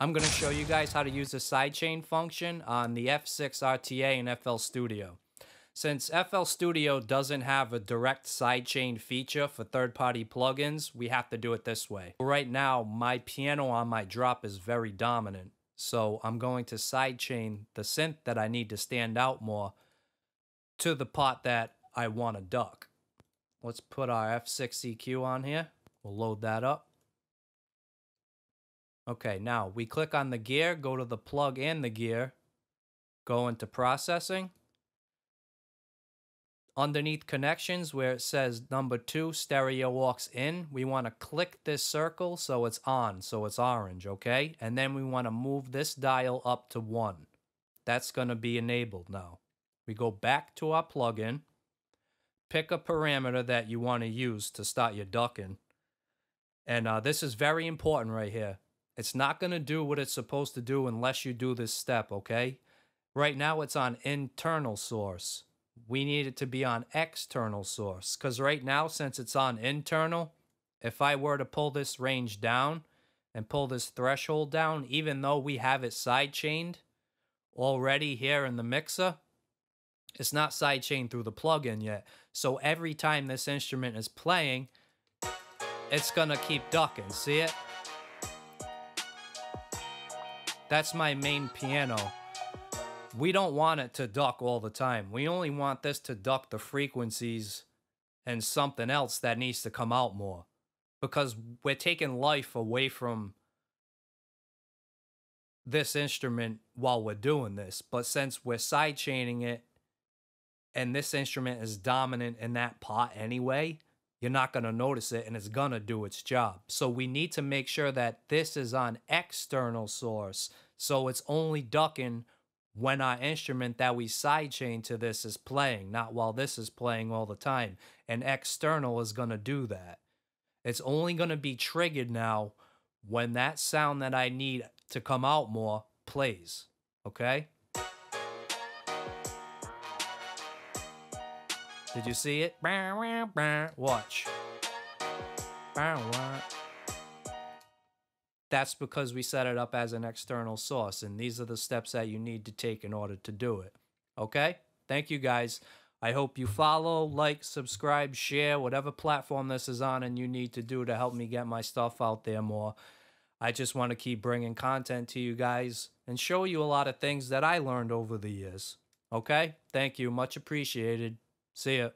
I'm going to show you guys how to use the sidechain function on the F6 RTA and FL Studio. Since FL Studio doesn't have a direct sidechain feature for third-party plugins, we have to do it this way. Right now, my piano on my drop is very dominant, so I'm going to sidechain the synth that I need to stand out more to the part that I want to duck. Let's put our F6 EQ on here. We'll load that up. Okay, now we click on the gear, go to the plug and the gear, go into processing. Underneath connections where it says number two, stereo aux in, we want to click this circle so it's on, so it's orange, okay? And then we want to move this dial up to one. That's going to be enabled now. We go back to our plugin, pick a parameter that you want to use to start your ducking. And uh, this is very important right here. It's not going to do what it's supposed to do unless you do this step, okay? Right now it's on internal source. We need it to be on external source because right now, since it's on internal, if I were to pull this range down and pull this threshold down, even though we have it sidechained already here in the mixer, it's not sidechained through the plugin yet. So every time this instrument is playing, it's gonna keep ducking. See it? That's my main piano. We don't want it to duck all the time. We only want this to duck the frequencies and something else that needs to come out more. Because we're taking life away from this instrument while we're doing this. But since we're sidechaining it and this instrument is dominant in that pot anyway, you're not going to notice it and it's going to do its job. So we need to make sure that this is on external source. So it's only ducking when our instrument that we sidechain to this is playing, not while this is playing all the time. And external is going to do that. It's only going to be triggered now when that sound that I need to come out more plays. Okay? Did you see it? Watch. That's because we set it up as an external source, and these are the steps that you need to take in order to do it. Okay? Thank you guys. I hope you follow, like, subscribe, share, whatever platform this is on, and you need to do to help me get my stuff out there more. I just want to keep bringing content to you guys and show you a lot of things that I learned over the years. Okay? Thank you. Much appreciated. See ya.